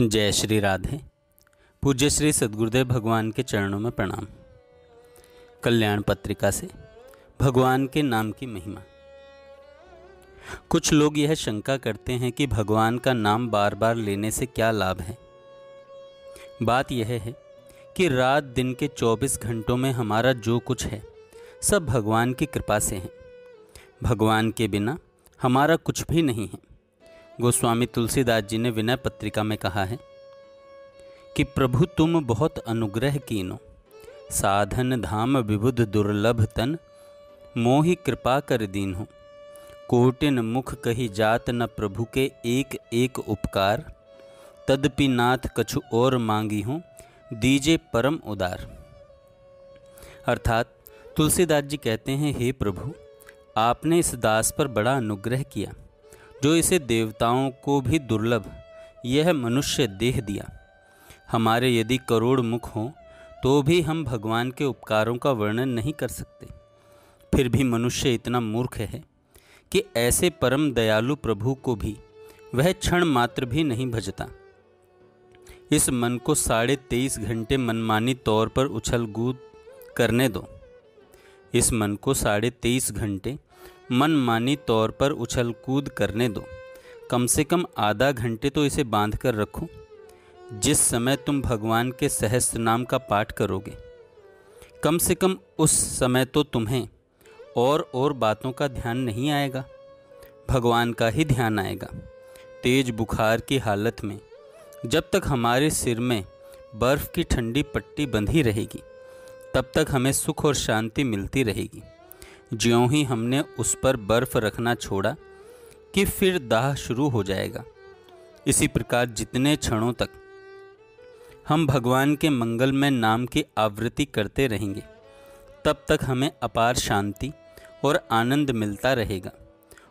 जय श्री राधे। पूज्य श्री सदगुरुदेव भगवान के चरणों में प्रणाम। कल्याण पत्रिका से भगवान के नाम की महिमा। कुछ लोग यह शंका करते हैं कि भगवान का नाम बार बार लेने से क्या लाभ है? बात यह है कि रात दिन के 24 घंटों में हमारा जो कुछ है, सब भगवान की कृपा से है। भगवान के बिना हमारा कुछ भी नहीं है। गोस्वामी तुलसीदास जी ने विनय पत्रिका में कहा है कि प्रभु तुम बहुत अनुग्रह कीनो। साधन धाम विबुध दुर्लभ तन, मोहि कृपा कर दीन हो कोटिन मुख कही जात न प्रभु के एक एक उपकार। तदपि नाथ कछु और मांगी हूँ दीजे परम उदार। अर्थात तुलसीदास जी कहते हैं, हे प्रभु, आपने इस दास पर बड़ा अनुग्रह किया। जो इसे देवताओं को भी दुर्लभ, यह मनुष्य देह दिया। हमारे यदि करोड़ मुख हों तो भी हम भगवान के उपकारों का वर्णन नहीं कर सकते। फिर भी मनुष्य इतना मूर्ख है कि ऐसे परम दयालु प्रभु को भी वह क्षण मात्र भी नहीं भजता। इस मन को साढ़े तेईस घंटे मनमानी तौर पर उछल कूद करने दो। इस मन को साढ़े तेईस घंटे मनमानी तौर पर उछल कूद करने दो। कम से कम आधा घंटे तो इसे बाँध कर रखो। जिस समय तुम भगवान के सहस्त्र नाम का पाठ करोगे। कम से कम उस समय तो तुम्हें और और बातों का ध्यान नहीं आएगा। भगवान का ही ध्यान आएगा। तेज बुखार की हालत में जब तक हमारे सिर में बर्फ़ की ठंडी पट्टी बंधी रहेगी, तब तक हमें सुख और शांति मिलती रहेगी। ज्यों ही हमने उस पर बर्फ़ रखना छोड़ा कि फिर दाह शुरू हो जाएगा। इसी प्रकार जितने क्षणों तक हम भगवान के मंगल में नाम की आवृत्ति करते रहेंगे, तब तक हमें अपार शांति और आनंद मिलता रहेगा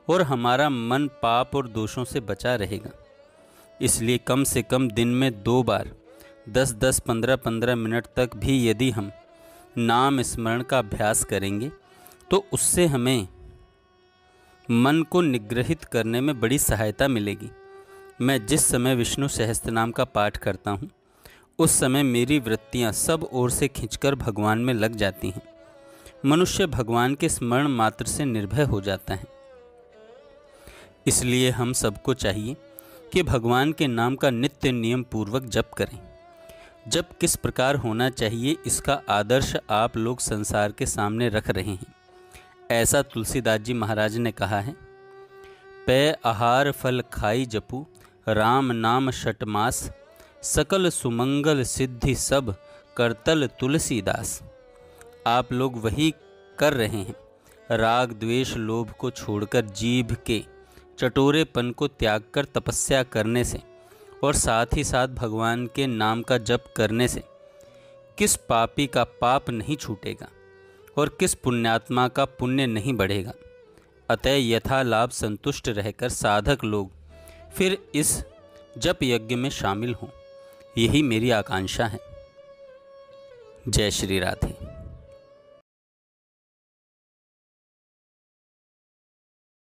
और हमारा मन पाप और दोषों से बचा रहेगा। इसलिए कम से कम दिन में दो बार, दस दस, पंद्रह पंद्रह मिनट तक भी यदि हम नाम स्मरण का अभ्यास करेंगे तो उससे हमें मन को निग्रहित करने में बड़ी सहायता मिलेगी। मैं जिस समय विष्णु सहस्त्र नाम का पाठ करता हूँ, उस समय मेरी वृत्तियाँ सब ओर से खिंचकर भगवान में लग जाती हैं। मनुष्य भगवान के स्मरण मात्र से निर्भय हो जाता है। इसलिए हम सबको चाहिए कि भगवान के नाम का नित्य नियम पूर्वक जप करें। जब किस प्रकार होना चाहिए, इसका आदर्श आप लोग संसार के सामने रख रहे हैं। ऐसा तुलसीदास जी महाराज ने कहा है, पे आहार फल खाई जपू, राम नाम शटमास सकल सुमंगल सिद्धि सब करतल तुलसीदास। आप लोग वही कर रहे हैं। राग द्वेष लोभ को छोड़कर जीभ के चटोरेपन को त्याग कर तपस्या करने से और साथ ही साथ भगवान के नाम का जप करने से किस पापी का पाप नहीं छूटेगा? और किस पुण्यात्मा का पुण्य नहीं बढ़ेगा। अतः यथा लाभ संतुष्ट रहकर साधक लोग फिर इस जप यज्ञ में शामिल हों। यही मेरी आकांक्षा है। जय श्री राधे।